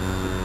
Mm-hmm.